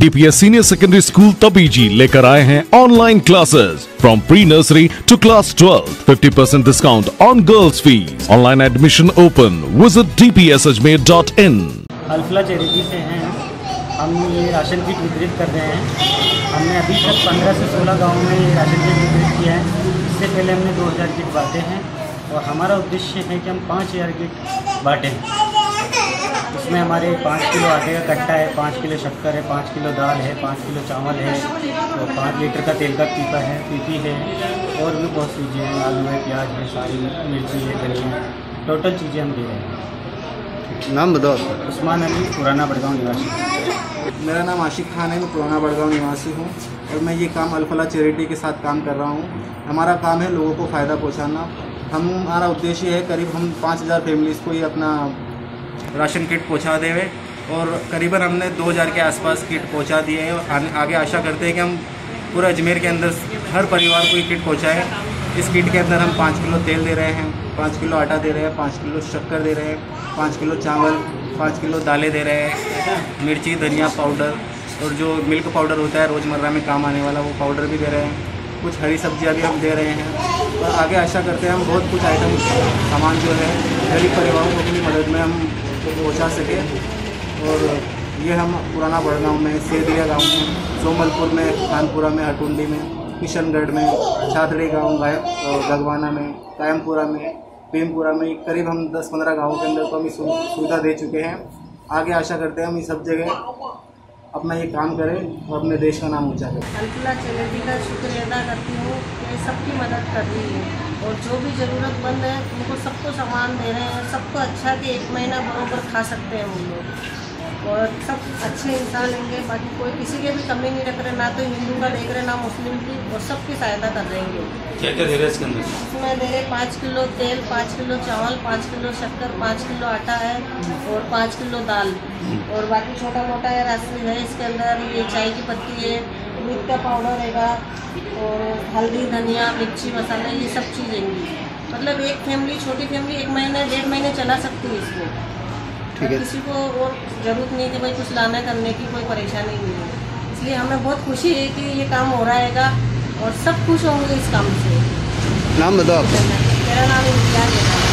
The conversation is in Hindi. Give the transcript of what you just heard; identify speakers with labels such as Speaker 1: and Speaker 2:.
Speaker 1: TPS senior secondary school Tabiji लेकर आए हैं online classes from pre nursery to class twelve fifty percent discount on girls fees online admission open visit D P S Ajmer dot in
Speaker 2: Alfala charity से हैं। हम ये राशन किट वितरित कर रहे हैं। हमने अभी तक 15 से 16 गाँव में ये राशन किट वितरित किया है। इससे पहले हमने 2000 किट बांटे हैं। और हमारा उद्देश्य है कि हम 5000 किट बांटें इसमें हमारे पाँच किलो आटे का कट्टा है पाँच किलो शक्कर है पाँच किलो दाल है पाँच किलो चावल है और पाँच लीटर का तेल का पीपा है पीपी है और भी बहुत चीज़ें हैं आलू है प्याज है सारी मिर्ची है धनिया टोटल चीज़ें हम दे रहे हैं।
Speaker 3: नाम बताओ।
Speaker 2: उस्मान अली पुराना बड़गांव निवासी।
Speaker 3: मेरा नाम आशिक खान है मैं पुराना बड़गांव निवासी हूँ और मैं ये काम अल्फला चैरिटी के साथ काम कर रहा हूँ। हमारा काम है लोगों को फ़ायदा पहुँचाना। हम हमारा उद्देश्य है करीब हम पाँच हज़ार फैमिलीज़ को ये अपना राशन किट पहुँचा देवे और करीबन हमने 2000 के आसपास किट पहुँचा दिए हैं और आगे आशा करते हैं कि हम पूरा अजमेर के अंदर हर परिवार को ये किट पहुँचाएँ। इस किट के अंदर हम पाँच किलो तेल दे रहे हैं, पाँच किलो आटा दे रहे हैं, पाँच किलो शक्कर दे रहे हैं, पाँच किलो चावल, पाँच किलो दालें दे रहे हैं, मिर्ची, धनिया पाउडर और जो मिल्क पाउडर होता है रोज़मर्रा में काम आने वाला वो पाउडर भी दे रहे हैं। कुछ हरी सब्ज़ियाँ भी हम दे रहे हैं। और आगे आशा करते हैं हम बहुत कुछ आइटम सामान जो है, गरीब परिवारों को अपनी मदद में हम पहुँचा सके। और ये हम पुराना बड़गांव में, सेदिया गाँव में, सोमलपुर में खानपुरा में हटुंडी में, किशनगढ़ में छात्री गाँव गाय गगवाना में, कायमपुरा में, भीमपुरा में, करीब हम 10-15 गाँवों के अंदर को हम इस सुविधा दे चुके हैं। आगे आशा करते हैं हम ये सब जगह अपना ये काम करें और अपने देश का नाम ऊँचा करें।
Speaker 4: अल्पला चैनल का शुक्रिया अदा करती हूँ कि सबकी मदद कर रही है। और जो भी ज़रूरतमंद है, उनको सबको सामान दे रहे हैं, सबको अच्छा के एक महीना बरोबर खा सकते हैं हम लोग। और सब अच्छे इंसान होंगे बाकी कोई किसी के भी कमी नहीं रख रहे ना तो हिंदू का देख रहे ना मुस्लिम की और सबकी सहायता कर रहे हैं
Speaker 5: क्या क्या दे रहे हैं इसके अंदर?
Speaker 4: इसमें दे रहे पाँच किलो तेल पाँच किलो चावल पाँच किलो शक्कर पाँच किलो आटा है और पाँच किलो दाल। और बाकी छोटा मोटा है राशन है इसके अंदर ये चाय की पत्ती है दूध का पाउडर रहेगा और हल्दी धनिया मिर्ची मसाला ये सब चीज़ रहेंगी मतलब एक फैमिली छोटी फैमिली एक महीने डेढ़ महीने चला सकती है इसको।
Speaker 3: ठीक है।
Speaker 4: किसी को और ज़रूरत नहीं कि भाई कुछ लाना करने की कोई परेशानी नहीं है। इसलिए हमें बहुत खुशी है कि ये काम हो रहा है और सब खुश होंगे इस काम से।
Speaker 3: नाम बताओ। आपका
Speaker 4: मेरा नाम इम्तियाज़ है।